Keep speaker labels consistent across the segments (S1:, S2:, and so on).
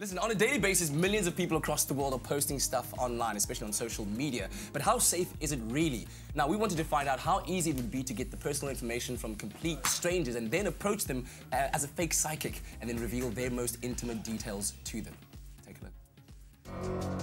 S1: Listen, on a daily basis, millions of people across the world are posting stuff online, especially on social media. But how safe is it really? Now, we wanted to find out how easy it would be to get the personal information from complete strangers and then approach them uh, as a fake psychic and then reveal their most intimate details to them. Take a look.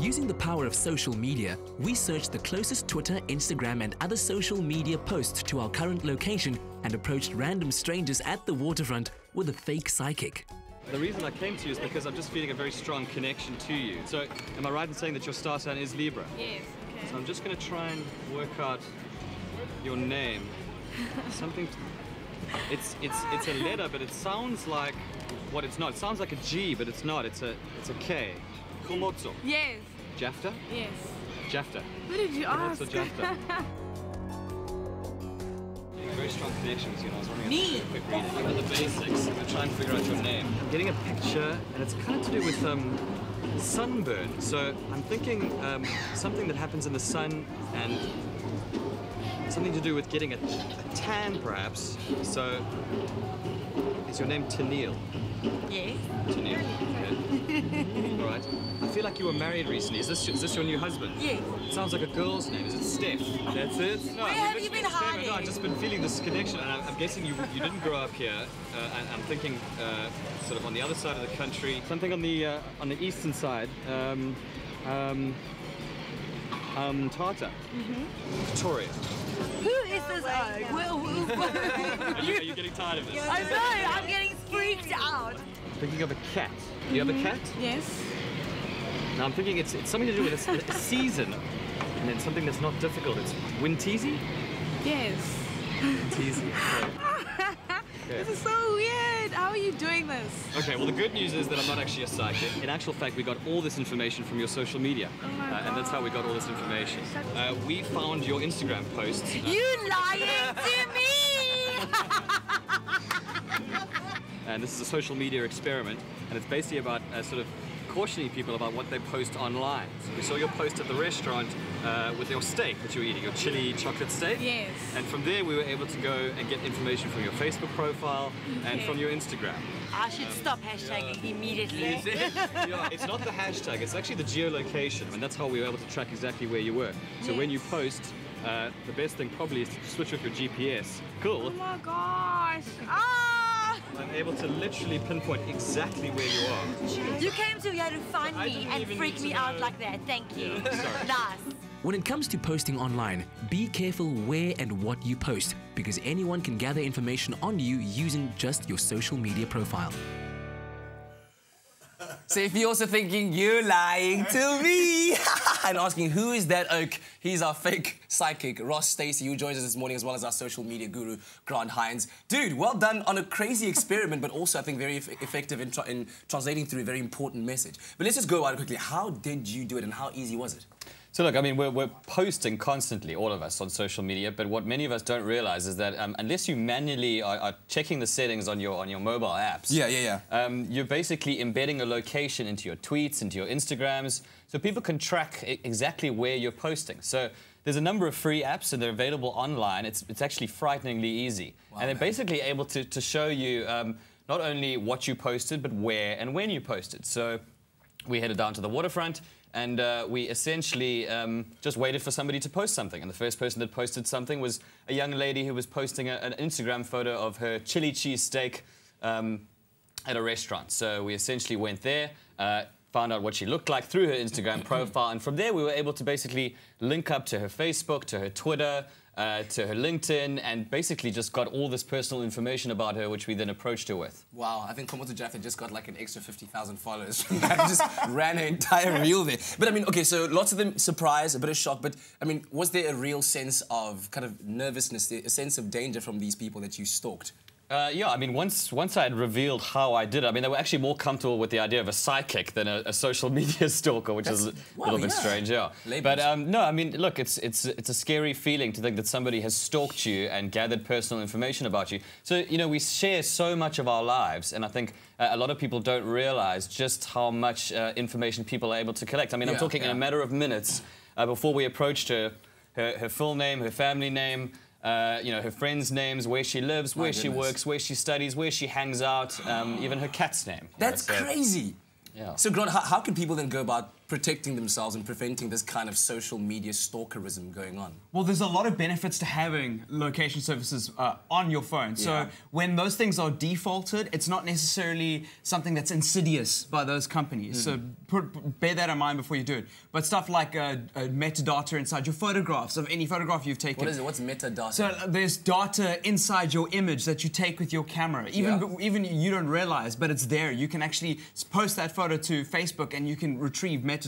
S2: Using the power of social media, we searched the closest Twitter, Instagram, and other social media posts to our current location and approached random strangers at the waterfront with a fake psychic.
S3: The reason I came to you is because I'm just feeling a very strong connection to you. So, am I right in saying that your star sign is Libra?
S4: Yes, okay.
S3: So I'm just going to try and work out your name. Something. It's it's it's a letter, but it sounds like what it's not. It sounds like a G, but it's not. It's a it's a K. Kgomotso.
S4: Yes,
S3: Jafta?
S4: yes.
S3: Jafta.
S4: What did you ask?
S3: Kgomotso Jafta. Very strong connection with you, and I was wondering
S4: Me?
S3: if I could a quick reading. I know the basics. I'm trying to figure out your name. I'm getting a picture, and it's kind of to do with um, sunburn. So I'm thinking um, something that happens in the sun, and something to do with getting a, a tan, perhaps. So is your name Tennille?
S4: Yes.
S3: Tennille. Okay. All right. I feel like you were married recently. Is this is this your new husband?
S4: Yes.
S3: It sounds like a girl's name. Is it Steph? That's it. No,
S4: Where
S3: I
S4: have you been hiding?
S3: No, I've just been feeling this connection, and I'm, I'm guessing you you didn't grow up here. Uh, and I'm thinking uh, sort of on the other side of the country, something on the uh, on the eastern side. Um, um, um, Tata.
S4: Mm-hmm.
S3: Victoria.
S4: Who is this oak? Well,
S3: Are you, are you getting tired of this?
S4: I know, I'm getting freaked out.
S3: Thinking of a cat. Do you have a cat?
S4: Yes.
S3: Now I'm thinking it's, it's something to do with a, a season, and then something that's not difficult. It's Winteasy?
S4: Yes.
S3: Winteasy.
S4: This is so weird. How are you doing this?
S3: Okay, well the good news is that I'm not actually a psychic. In actual fact, we got all this information from your social media.
S4: Oh
S3: Uh, and that's how we got all this information. Uh, we found your Instagram posts.
S4: You lying to me!
S3: and this is a social media experiment, and it's basically about uh, sort of cautioning people about what they post online. So we saw your post at the restaurant uh, with your steak that you were eating, your chili chocolate steak.
S4: Yes.
S3: And from there, we were able to go and get information from your Facebook profile and from your Instagram.
S5: I should stop hashtagging immediately.
S3: yeah, it's not the hashtag, it's actually the geolocation, and that's how we were able to track exactly where you were. So when you post, uh, the best thing probably is to switch off your GPS. Cool.
S4: Oh my gosh. Ah!
S3: I'm able to literally pinpoint exactly where you are.
S5: You came to here to find
S3: I
S5: me and freak me out
S3: know.
S5: like that. Thank you.
S3: Yeah, sorry.
S5: nice.
S2: When it comes to posting online, be careful where and what you post because anyone can gather information on you using just your social media profile.
S1: So if you're also thinking you're lying to me and asking who is that oak, he's our fake psychic, Ross Stacey, who joins us this morning as well as our social media guru, Grant Hines. Dude, well done on a crazy experiment, but also I think very effective in, tra- in translating through a very important message. But let's just go it quickly. How did you do it and how easy was it?
S3: So look, I mean, we're, we're posting constantly, all of us, on social media. But what many of us don't realize is that um, unless you manually are, are checking the settings on your on your mobile apps,
S1: Yeah, yeah, yeah.
S3: um, you're basically embedding a location into your tweets, into your Instagrams, so people can track exactly where you're posting. So there's a number of free apps, and they're available online. It's it's actually frighteningly easy, and they're
S1: man.
S3: basically able to to show you um, not only what you posted, but where and when you posted. So we headed down to the waterfront and uh, we essentially um, just waited for somebody to post something. And the first person that posted something was a young lady who was posting a, an Instagram photo of her chili cheese steak um, at a restaurant. So we essentially went there. Uh, Found out what she looked like through her Instagram profile, and from there we were able to basically link up to her Facebook, to her Twitter, uh, to her LinkedIn, and basically just got all this personal information about her, which we then approached her with.
S1: Wow, I think Komoto Jaffa just got like an extra 50,000 followers just ran her entire reel there. But I mean, okay, so lots of them surprised, a bit of shock, but I mean, was there a real sense of kind of nervousness, a sense of danger from these people that you stalked?
S3: Uh, yeah, I mean, once once I had revealed how I did it, I mean, they were actually more comfortable with the idea of a psychic than a, a social media stalker, which is a
S1: wow,
S3: little bit
S1: yeah.
S3: strange, yeah.
S1: Labels.
S3: But um, no, I mean, look, it's it's it's a scary feeling to think that somebody has stalked you and gathered personal information about you. So you know, we share so much of our lives, and I think uh, a lot of people don't realize just how much uh, information people are able to collect. I mean, I'm
S1: Yeah,
S3: talking in a matter of minutes uh, before we approached her, her, her full name, her family name. Uh, you know, her friends' names, where she lives, where she works, where she studies, where she hangs out, um, even her cat's name. you know,
S1: That's
S3: so-
S1: crazy.
S3: Yeah.
S1: So, Grant, how, how can people then go about protecting themselves and preventing this kind of social media stalkerism going on?
S6: Well, there's a lot of benefits to having location services uh, on your phone. So when those things are defaulted, it's not necessarily something that's insidious by those companies. So
S1: Mm-hmm.
S6: put, bear that in mind before you do it. But stuff like uh, uh, metadata inside your photographs of any photograph you've taken.
S1: What is it? What's metadata?
S6: So uh, there's data inside your image that you take with your camera. Even
S1: Yeah.
S6: even you don't realize, but it's there. You can actually post that photo to Facebook, and you can retrieve metadata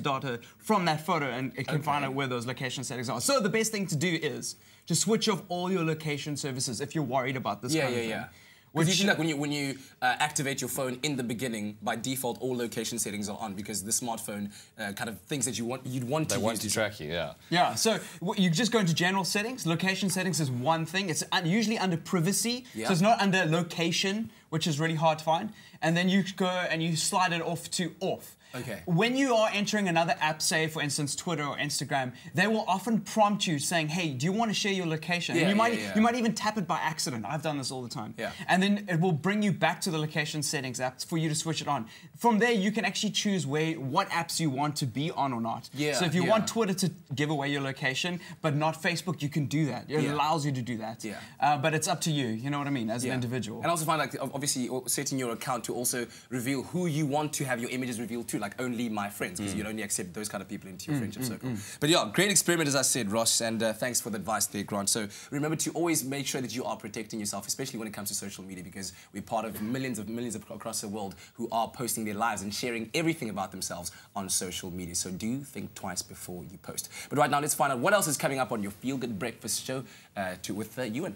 S6: from that photo, and it can find out where those location settings are. So the best thing to do is to switch off all your location services if you're worried about this
S1: yeah,
S6: kind
S1: yeah,
S6: of thing.
S1: yeah. Because you see, like when you when you uh, activate your phone in the beginning, by default, all location settings are on because the smartphone uh, kind of things that you want you'd want
S3: They
S1: to
S3: want
S1: use
S3: to track you, yeah.
S6: Yeah, so you just go into general settings. Location settings is one thing. It's un- usually under privacy,
S1: Yeah.
S6: so it's not under location, which is really hard to find. And then you go and you slide it off to off.
S1: Okay.
S6: When you are entering another app, say for instance Twitter or Instagram, they will often prompt you saying, "Hey, do you want to share your location?"
S1: Yeah,
S6: and you might
S1: yeah, yeah.
S6: you might even tap it by accident. I've done this all the time.
S1: Yeah.
S6: And then it will bring you back to the location settings app for you to switch it on. From there, you can actually choose where what apps you want to be on or not.
S1: Yeah,
S6: So if you
S1: yeah.
S6: want Twitter to give away your location, but not Facebook, you can do that. It
S1: Yeah.
S6: allows you to do that.
S1: Yeah.
S6: Uh, but it's up to you. You know what I mean, as
S1: Yeah.
S6: an individual.
S1: And I also find like obviously setting your account to also reveal who you want to have your images revealed to, like only my friends,
S6: Mm.
S1: because you'd only accept those kind of people into your friendship circle. But yeah, great experiment as I said, Ross, and uh, thanks for the advice there, Grant. So remember to always make sure that you are protecting yourself, especially when it comes to social media, because we're part of millions of millions of across the world who are posting their lives and sharing everything about themselves on social media. So do think twice before you post. But right now, let's find out what else is coming up on your Feel Good Breakfast show uh, to with uh, Ewan.